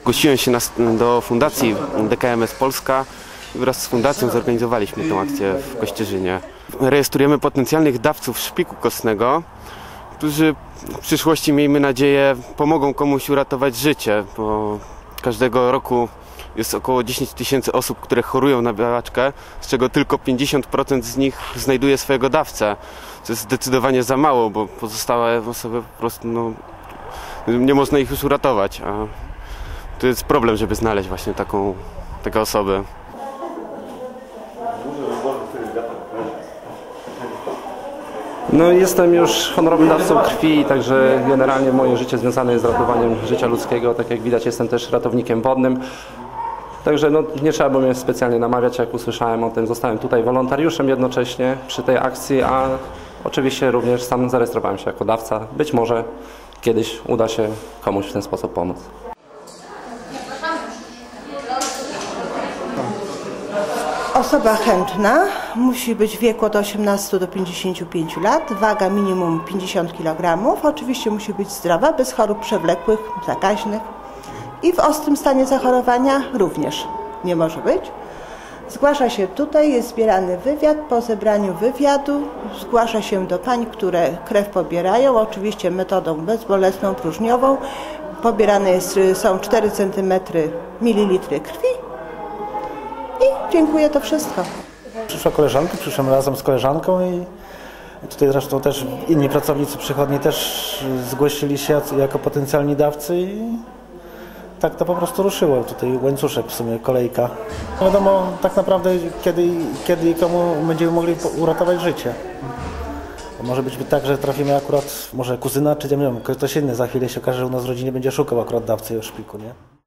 Zgłosiłem się na, do fundacji DKMS Polska i wraz z fundacją zorganizowaliśmy tę akcję w Kościerzynie. Rejestrujemy potencjalnych dawców szpiku kostnego, którzy w przyszłości, miejmy nadzieję, pomogą komuś uratować życie, bo każdego roku jest około 10 tysięcy osób, które chorują na białaczkę, z czego tylko 50% z nich znajduje swojego dawcę. To jest zdecydowanie za mało, bo pozostałe osoby po prostu no, nie można ich już uratować. A to jest problem, żeby znaleźć właśnie taką, takie osoby. No jestem już honorowym dawcą krwi, także generalnie moje życie związane jest z ratowaniem życia ludzkiego. Tak jak widać jestem też ratownikiem wodnym. Także no, nie trzeba było mnie specjalnie namawiać, jak usłyszałem o tym. Zostałem tutaj wolontariuszem jednocześnie przy tej akcji, a oczywiście również sam zarejestrowałem się jako dawca. Być może kiedyś uda się komuś w ten sposób pomóc. Osoba chętna musi być w wieku od 18 do 55 lat, waga minimum 50 kg, oczywiście musi być zdrowa, bez chorób przewlekłych, zakaźnych i w ostrym stanie zachorowania również nie może być. Zgłasza się tutaj, jest zbierany wywiad. Po zebraniu wywiadu zgłasza się do pań, które krew pobierają, oczywiście metodą bezbolesną, próżniową. Pobierane jest, są 4 cm mililitry krwi i dziękuję, to wszystko. Przyszła koleżanka, przyszłam razem z koleżanką i tutaj zresztą też inni pracownicy przychodni też zgłosili się jako potencjalni dawcy i tak to po prostu ruszyło. Tutaj łańcuszek w sumie, kolejka. Nie wiadomo tak naprawdę kiedy, kiedy i komu będziemy mogli uratować życie. Może być tak, że trafimy akurat, może kuzyna, czy nie wiem, ktoś inny za chwilę się okaże, że u nas w rodzinie będzie szukał akurat dawcy o szpiku, nie?